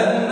أن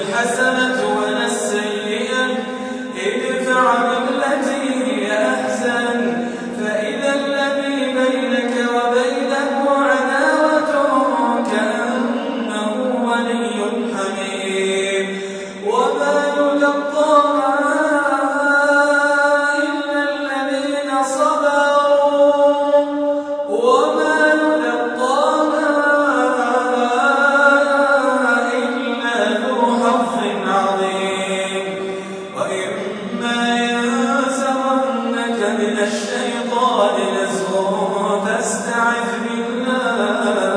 الحسنة ولا فاستعذ بالله.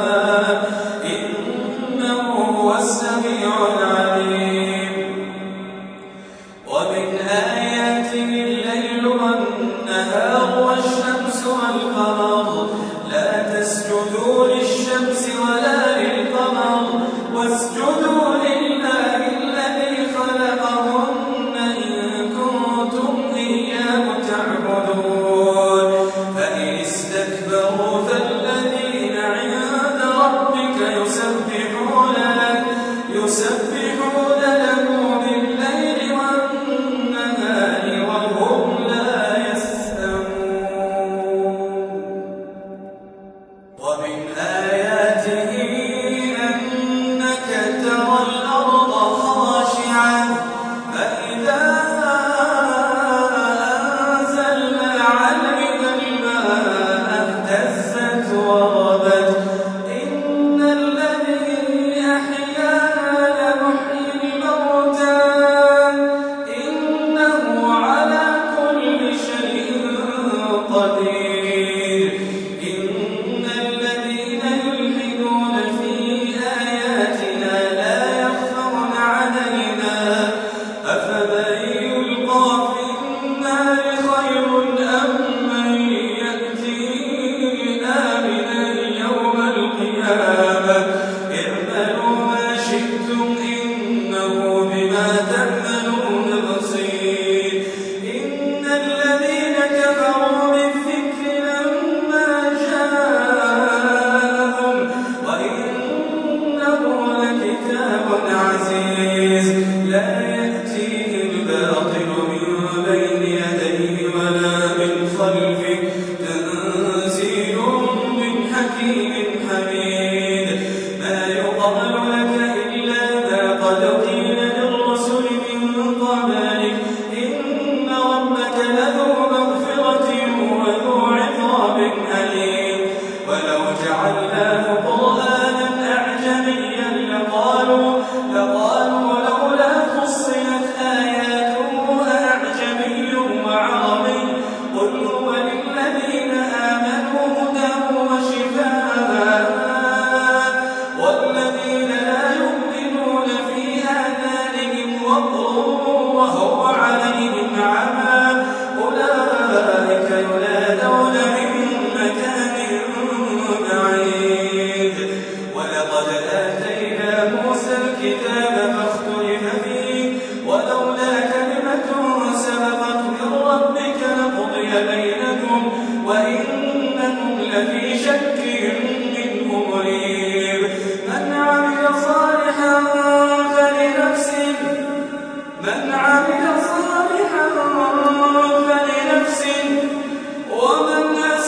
عمل صالحا فلنفسه ومن أساء